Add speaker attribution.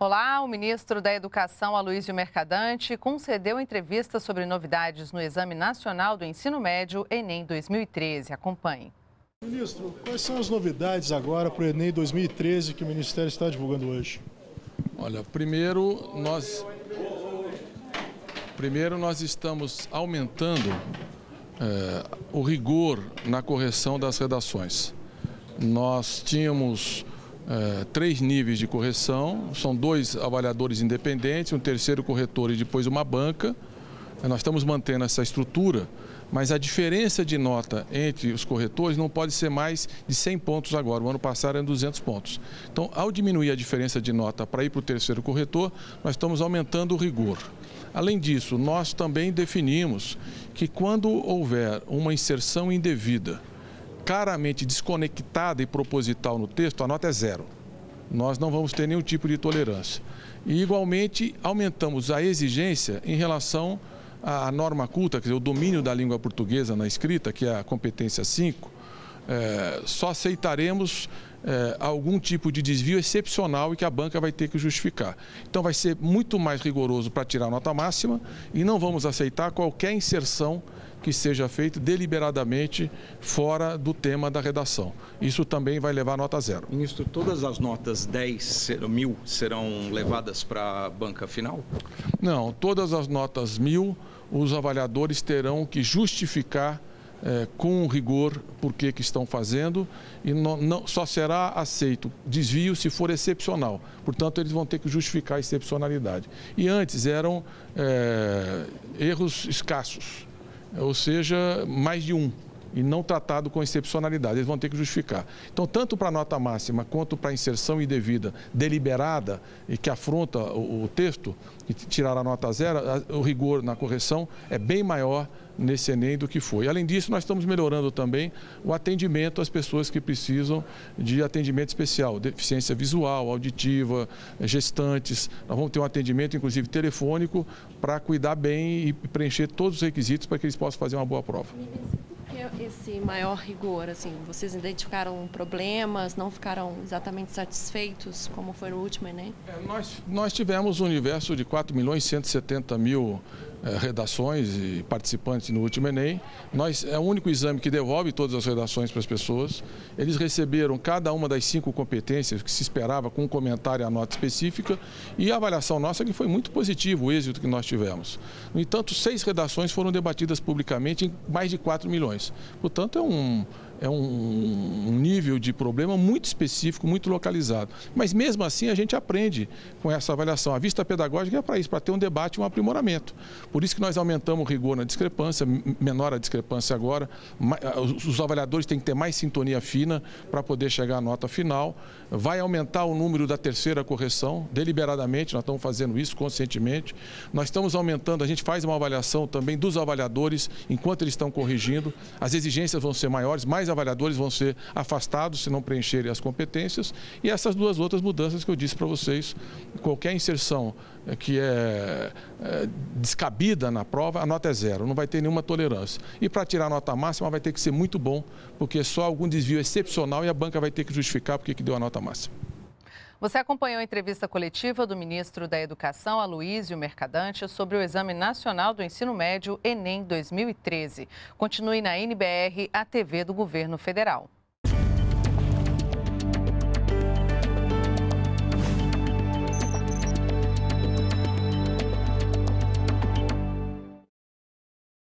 Speaker 1: Olá, o ministro da Educação, Aloysio Mercadante, concedeu entrevista sobre novidades no Exame Nacional do Ensino Médio, Enem 2013. Acompanhe.
Speaker 2: Ministro, quais são as novidades agora para o Enem 2013 que o Ministério está divulgando hoje?
Speaker 3: Olha, primeiro nós, primeiro nós estamos aumentando é, o rigor na correção das redações. Nós tínhamos é, três níveis de correção, são dois avaliadores independentes, um terceiro corretor e depois uma banca. Nós estamos mantendo essa estrutura, mas a diferença de nota entre os corretores não pode ser mais de 100 pontos agora. O ano passado eram 200 pontos. Então, ao diminuir a diferença de nota para ir para o terceiro corretor, nós estamos aumentando o rigor. Além disso, nós também definimos que quando houver uma inserção indevida, claramente desconectada e proposital no texto, a nota é zero. Nós não vamos ter nenhum tipo de tolerância. E, igualmente, aumentamos a exigência em relação à norma culta, quer dizer, o domínio da língua portuguesa na escrita, que é a competência 5, é, só aceitaremos é, algum tipo de desvio excepcional e que a banca vai ter que justificar. Então vai ser muito mais rigoroso para tirar a nota máxima e não vamos aceitar qualquer inserção que seja feito deliberadamente fora do tema da redação. Isso também vai levar nota zero.
Speaker 4: Ministro, todas as notas 10 mil serão levadas para a banca final?
Speaker 3: Não, todas as notas mil, os avaliadores terão que justificar é, com rigor por que, estão fazendo e não, não, só será aceito desvio se for excepcional. Portanto, eles vão ter que justificar a excepcionalidade. E antes eram é, erros escassos ou seja, mais de um, e não tratado com excepcionalidade. Eles vão ter que justificar. Então, tanto para a nota máxima quanto para a inserção indevida deliberada e que afronta o, o texto e tirar a nota zero, o rigor na correção é bem maior nesse Enem do que foi. Além disso, nós estamos melhorando também o atendimento às pessoas que precisam de atendimento especial, deficiência visual, auditiva, gestantes. Nós vamos ter um atendimento, inclusive telefônico, para cuidar bem e preencher todos os requisitos para que eles possam fazer uma boa prova
Speaker 5: esse maior rigor? Assim, vocês identificaram problemas, não ficaram exatamente satisfeitos, como foi no último Enem?
Speaker 3: É, nós, nós tivemos um universo de 4 milhões e 170 mil é, redações e participantes no último Enem. Nós, é o único exame que devolve todas as redações para as pessoas. Eles receberam cada uma das cinco competências que se esperava com um comentário a nota específica e a avaliação nossa que foi muito positiva o êxito que nós tivemos. No entanto, seis redações foram debatidas publicamente em mais de 4 milhões. Portanto, é um, é um, nível de problema muito específico, muito localizado. Mas mesmo assim a gente aprende com essa avaliação. A vista pedagógica é para isso, para ter um debate e um aprimoramento. Por isso que nós aumentamos o rigor na discrepância, menor a discrepância agora. Os avaliadores têm que ter mais sintonia fina para poder chegar à nota final. Vai aumentar o número da terceira correção, deliberadamente, nós estamos fazendo isso conscientemente. Nós estamos aumentando, a gente faz uma avaliação também dos avaliadores enquanto eles estão corrigindo. As exigências vão ser maiores, mais avaliadores vão ser afastados se não preencherem as competências. E essas duas outras mudanças que eu disse para vocês, qualquer inserção eh, que é, é descabida na prova, a nota é zero, não vai ter nenhuma tolerância. E para tirar a nota máxima vai ter que ser muito bom, porque só algum desvio excepcional e a banca vai ter que justificar porque que deu a nota máxima.
Speaker 1: Você acompanhou a entrevista coletiva do ministro da Educação, Aloysio Mercadante, sobre o Exame Nacional do Ensino Médio Enem 2013. Continue na NBR, a TV do Governo Federal.